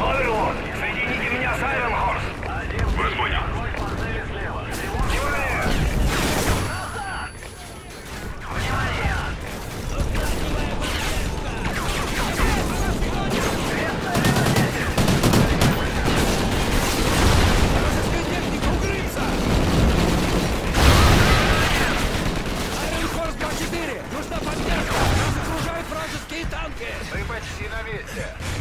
Оверлорд, соедините меня с Айронхорс. Вас понял. Внимание! Техника укрыться! Айронхорс 2-4! Нужна поддержка! Нас окружают вражеские танки! Мы почти на месте.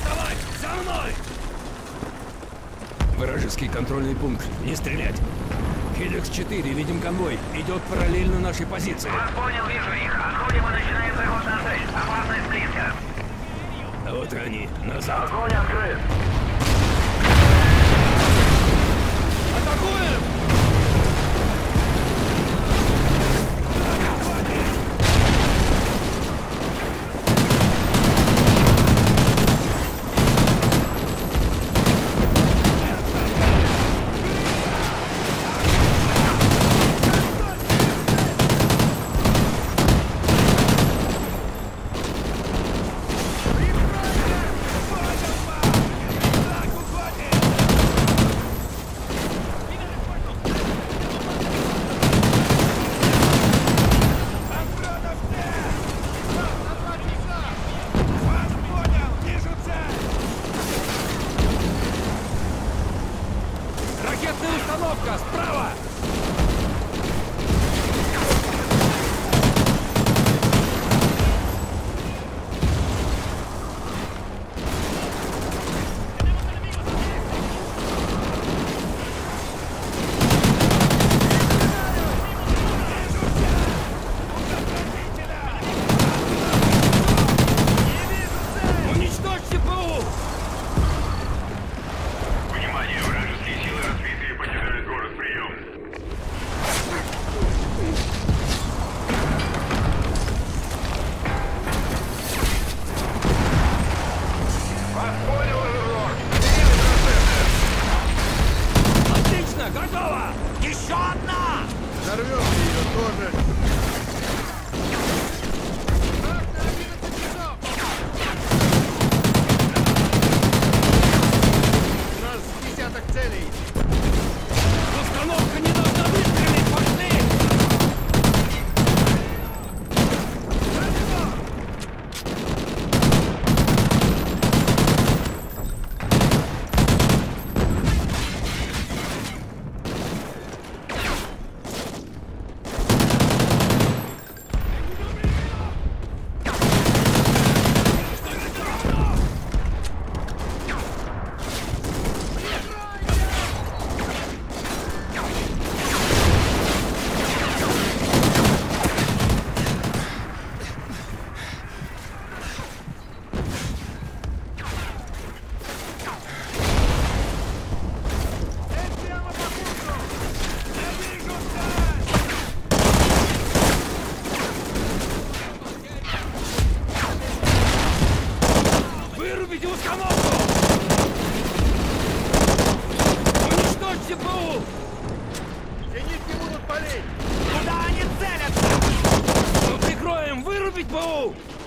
Не отставать! За мной! Вражеский контрольный пункт. Не стрелять! Хеликс-4, видим конвой. Идет параллельно нашей позиции. Вас понял, вижу их. Отходим и начинаем заход на цель. Опасность близко. А вот они. Назад. Огонь открыт. Атакуем! Справа! Boo!